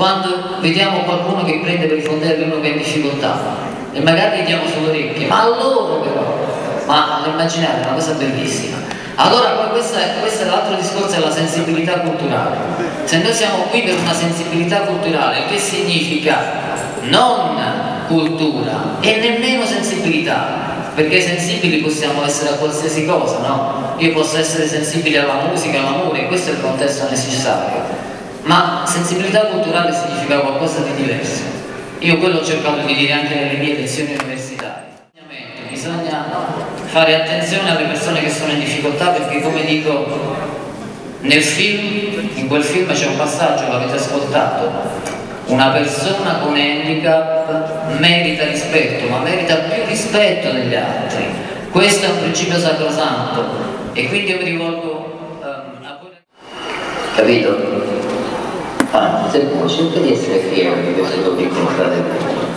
quando vediamo qualcuno che prende per i fondelli uno che è in difficoltà e magari gli diamo sull'orecchio, ma a loro però, ma immaginate, è una cosa bellissima. Allora è, questo è l'altro discorso, è la sensibilità culturale. Se noi siamo qui per una sensibilità culturale, che significa non cultura e nemmeno sensibilità, perché sensibili possiamo essere a qualsiasi cosa, no? Io posso essere sensibile alla musica, all'amore, questo è il contesto necessario, ma sensibilità culturale significa qualcosa di diverso. Io quello ho cercato di dire anche nelle mie lezioni universitarie. Bisogna fare attenzione alle persone che sono in difficoltà perché come dico nel film, in quel film c'è un passaggio, l'avete ascoltato, una persona con handicap merita rispetto, ma merita più rispetto degli altri. Questo è un principio sacrosanto e quindi io mi rivolgo um, a voi. Capito? Ah, se vuoi, cerca di essere fiero di questo tuo piccolo fratello.